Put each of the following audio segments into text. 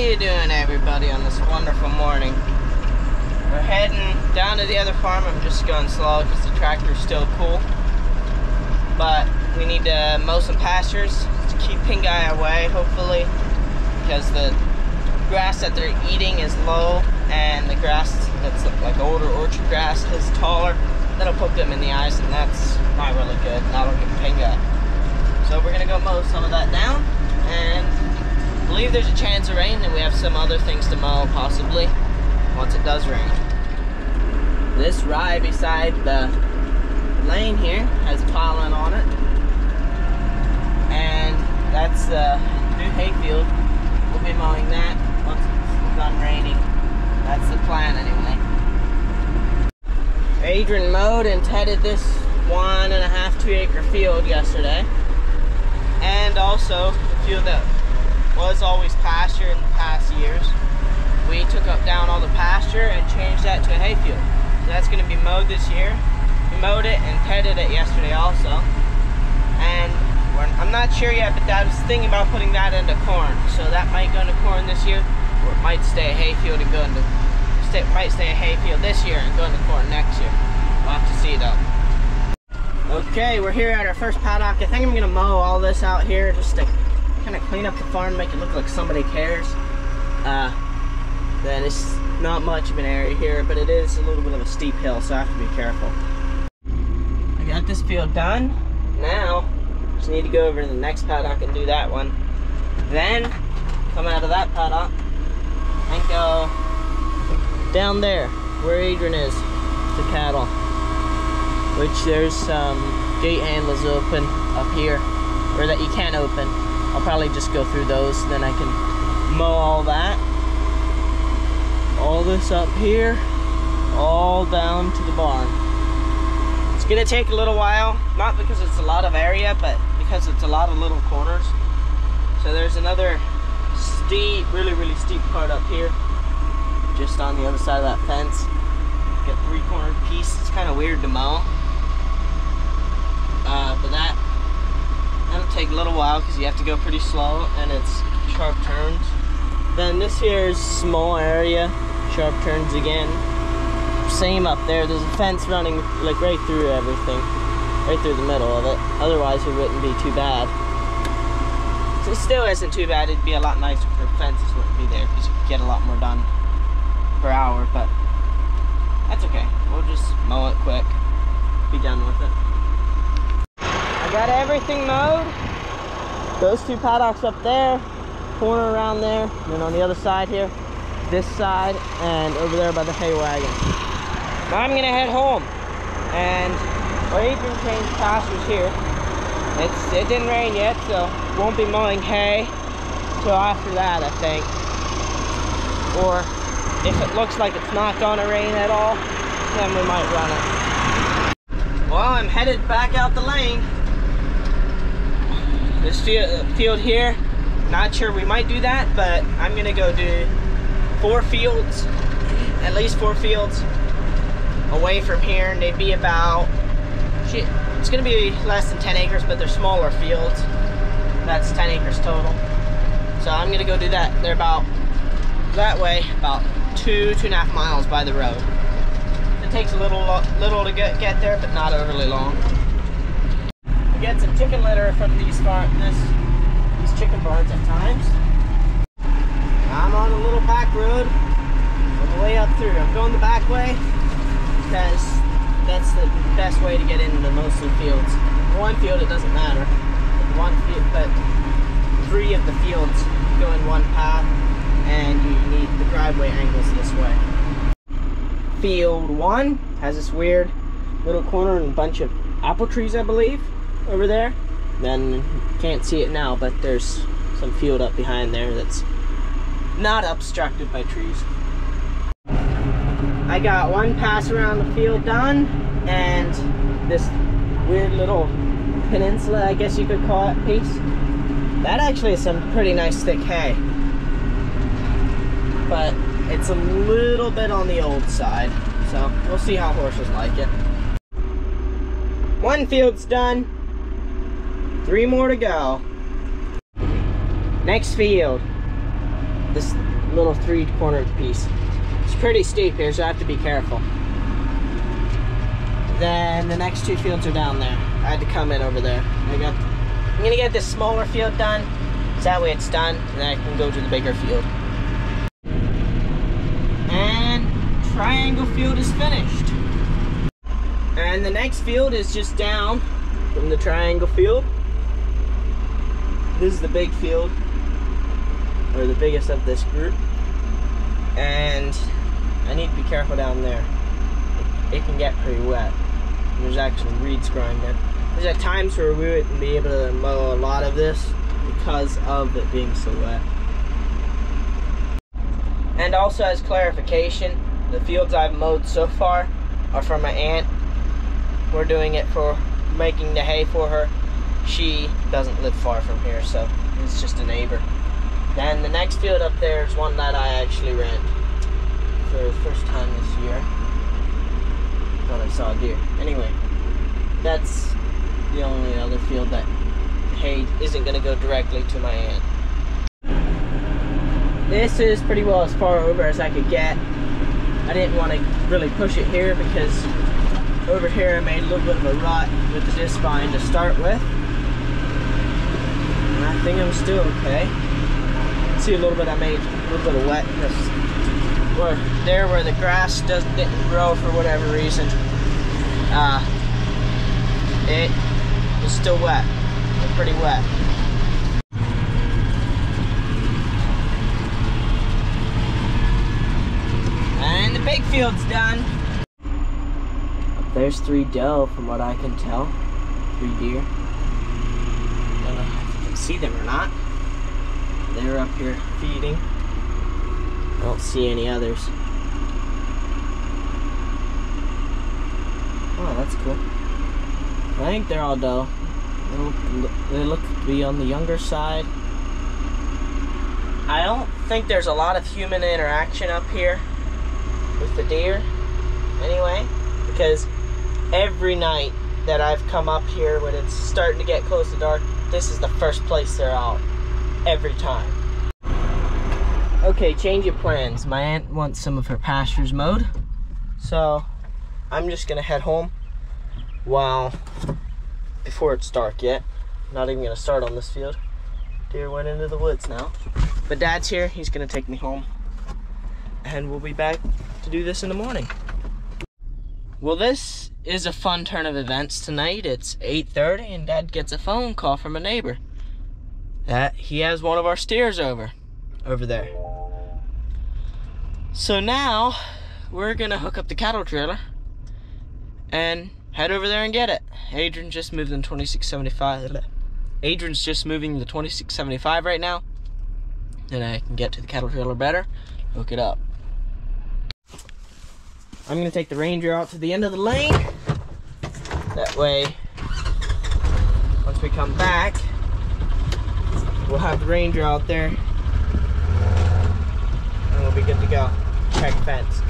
you doing everybody on this wonderful morning? We're heading down to the other farm. I'm just going slow because the tractor's still cool. But we need to mow some pastures to keep eye away, hopefully. Because the grass that they're eating is low and the grass that's like older orchard grass is taller. That'll poke them in the eyes and that's not really good. That'll get. So we're gonna go mow some of that down and believe there's a chance of rain and we have some other things to mow possibly once it does rain. This rye beside the lane here has pollen on it and that's the new hayfield. We'll be mowing that once it's done raining. That's the plan anyway. Adrian mowed and tedded this one and a half, two acre field yesterday. And also a field that was always pasture in the past years. We took up down all the pasture and changed that to a hayfield. So that's gonna be mowed this year. We mowed it and tedded it yesterday also. And I'm not sure yet, but I was thinking about putting that into corn. So that might go into corn this year, or it might stay a hayfield and go into, stay, might stay a hayfield this year and go into corn next year. We'll have to see though. Okay, we're here at our first paddock. I think I'm gonna mow all this out here just to kind of clean up the farm, make it look like somebody cares. Uh, then it's not much of an area here, but it is a little bit of a steep hill, so I have to be careful. I got this field done. Now, just need to go over to the next paddock and do that one. Then, come out of that paddock and go down there where Adrian is to cattle. Which there's some gate handles open up here, or that you can't open. I'll probably just go through those, then I can mow all that. All this up here, all down to the barn. It's gonna take a little while, not because it's a lot of area, but because it's a lot of little corners. So there's another steep, really, really steep part up here, just on the other side of that fence. Got three cornered piece. It's kind of weird to mow. Uh, but that take a little while because you have to go pretty slow and it's sharp turns. Then this here is small area, sharp turns again. Same up there. There's a fence running like right through everything, right through the middle of it. Otherwise, it wouldn't be too bad. So it still isn't too bad. It'd be a lot nicer if the fences wouldn't be there because you could get a lot more done per hour. But that's okay. We'll just mow it quick. Be done with it. Got everything mowed. Those two paddocks up there, corner around there, and then on the other side here, this side, and over there by the hay wagon. Now I'm gonna head home. And well, Adrian changed pastures here. It's it didn't rain yet, so won't be mowing hay till after that, I think. Or if it looks like it's not gonna rain at all, then we might run it. Well, I'm headed back out the lane. This field here, not sure we might do that, but I'm gonna go do four fields, at least four fields away from here, and they'd be about, shit, it's gonna be less than 10 acres, but they're smaller fields. That's 10 acres total. So I'm gonna go do that. They're about, that way, about two, two and a half miles by the road. It takes a little, little to get, get there, but not overly long get some chicken litter from these farm this these chicken barns at times. I'm on a little back road on the way up through. I'm going the back way because that's the best way to get into most of the fields. One field it doesn't matter. One field but three of the fields go in one path and you need the driveway angles this way. Field one has this weird little corner and a bunch of apple trees I believe over there. Then can't see it now, but there's some field up behind there that's not obstructed by trees. I got one pass around the field done and this weird little peninsula, I guess you could call it, piece. That actually is some pretty nice thick hay. But it's a little bit on the old side. So we'll see how horses like it. One field's done. Three more to go. Next field. this little three cornered piece. It's pretty steep here, so I have to be careful. Then the next two fields are down there. I had to come in over there. I got, I'm gonna get this smaller field done, so that way it's done, and then I can go to the bigger field. And triangle field is finished. And the next field is just down from the triangle field. This is the big field, or the biggest of this group. And I need to be careful down there. It can get pretty wet. There's actually reeds growing there. There's at times where we wouldn't be able to mow a lot of this because of it being so wet. And also as clarification, the fields I've mowed so far are for my aunt. We're doing it for making the hay for her. She doesn't live far from here, so it's just a neighbor. Then the next field up there is one that I actually rent for the first time this year. Thought I saw a deer. Anyway, that's the only other field that hay isn't going to go directly to my aunt. This is pretty well as far over as I could get. I didn't want to really push it here because over here I made a little bit of a rut with the disc to start with. I think I'm still okay. See a little bit I made a little bit of wetness where there where the grass doesn't didn't grow for whatever reason. Uh, it is still wet. Pretty wet. And the big field's done. There's three doe from what I can tell. Three deer. Don't know if you can see them or not. They're up here feeding. I don't see any others. Oh, that's cool. I think they're all doe. They look, they look to be on the younger side. I don't think there's a lot of human interaction up here with the deer anyway because every night that I've come up here when it's starting to get close to dark this is the first place they're out every time. Okay change of plans. My aunt wants some of her pastures mowed so I'm just gonna head home while before it's dark yet. Not even gonna start on this field. Deer went into the woods now. But dad's here. He's gonna take me home. And we'll be back to do this in the morning. Well, this is a fun turn of events tonight. It's 8.30 and Dad gets a phone call from a neighbor that he has one of our steers over, over there. So now, we're gonna hook up the cattle trailer and head over there and get it. Adrian just moved in 2675. Adrian's just moving the 2675 right now. Then I can get to the cattle trailer better, hook it up. I'm gonna take the Ranger out to the end of the lane. That way, once we come back, we'll have the Ranger out there and we'll be good to go. Check fence.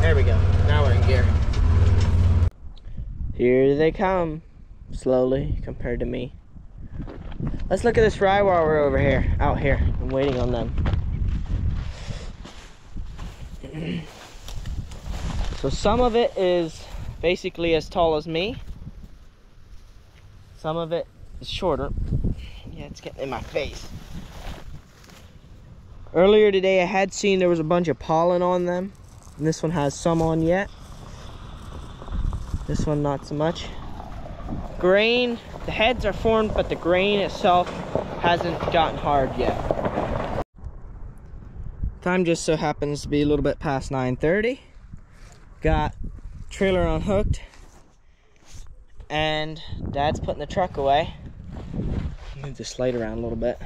There we go. Now we're in gear. Here they come, slowly compared to me. Let's look at this rye while we're over here, out here. I'm waiting on them. So some of it is basically as tall as me. Some of it is shorter. Yeah, it's getting in my face. Earlier today I had seen there was a bunch of pollen on them. And this one has some on yet. This one not so much. Grain, the heads are formed, but the grain itself hasn't gotten hard yet. Time just so happens to be a little bit past 9.30 got trailer unhooked and dad's putting the truck away. Move the slide around a little bit.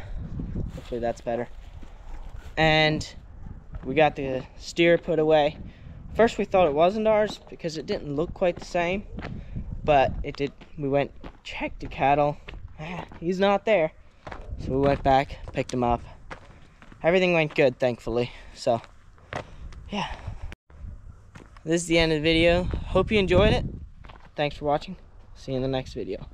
Hopefully that's better. And we got the steer put away. First we thought it wasn't ours because it didn't look quite the same but it did we went checked the cattle. Ah, he's not there. So we went back picked him up. Everything went good thankfully. So yeah this is the end of the video. Hope you enjoyed it. Thanks for watching. See you in the next video.